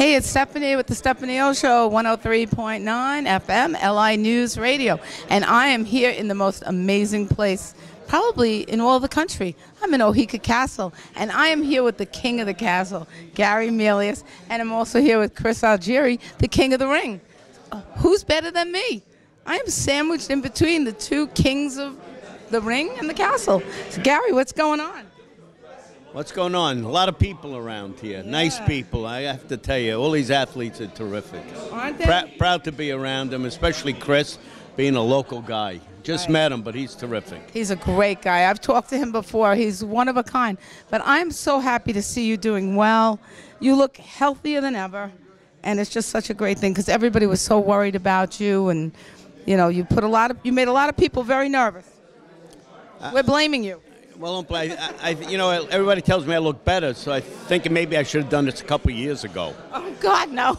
Hey, it's Stephanie with the Stephanie O Show, 103.9 FM, LI News Radio. And I am here in the most amazing place, probably in all the country. I'm in Oheka Castle, and I am here with the king of the castle, Gary Melius, and I'm also here with Chris Algieri, the king of the ring. Uh, who's better than me? I am sandwiched in between the two kings of the ring and the castle. So, Gary, what's going on? What's going on? A lot of people around here. Nice people. I have to tell you, all these athletes are terrific. Aren't they? Prou- proud to be around them, especially Chris, being a local guy. Just Right. met him, but he's terrific. He's a great guy. I've talked to him before. He's one of a kind. But I'm so happy to see you doing well. You look healthier than ever, and it's just such a great thing because everybody was so worried about you, and you know, you put a lot of you made a lot of people very nervous. Uh, We're blaming you. Well, don't play. I, I, you know, everybody tells me I look better, so I think maybe I should have done this a couple years ago. Oh God, no.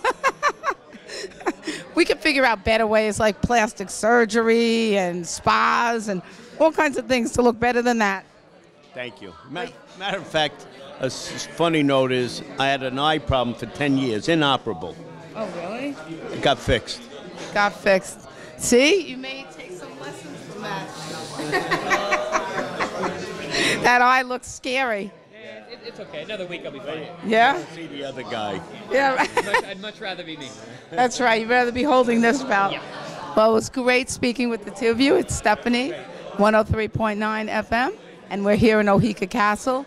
we could figure out better ways like plastic surgery and spas and all kinds of things to look better than that. Thank you. Matter, matter of fact, a s- funny note is I had an eye problem for 10 years, inoperable. Oh really? It got fixed. got fixed. See, you may take some lessons from that. that eye looks scary. It, it's okay. Another week I'll be fine. Yeah, See the other guy. yeah. Much, I'd much rather be me. That's right. You'd rather be holding this belt. Yeah. Well, it was great speaking with the two of you. It's Stephanie, 103.9 FM, and we're here in Oheka Castle.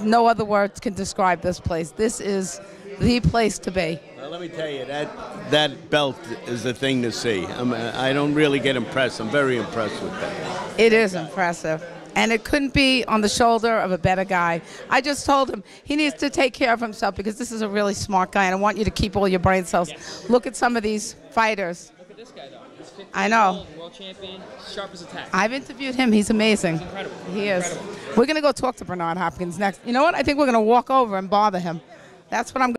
No other words can describe this place. This is the place to be. Well, let me tell you that that belt is the thing to see. I'm, uh, I don't really get impressed. I'm very impressed with that. It is impressive. And it couldn't be on the shoulder of a better guy. I just told him he needs to take care of himself because this is a really smart guy, and I want you to keep all your brain cells. Look at some of these fighters. Look at this guy though. He's 15 I know. World champion, sharp as a tack. I've interviewed him. He's amazing. incredible. He is. Incredible. We're going to go talk to Bernard Hopkins next. You know what? I think we're going to walk over and bother him. That's what I'm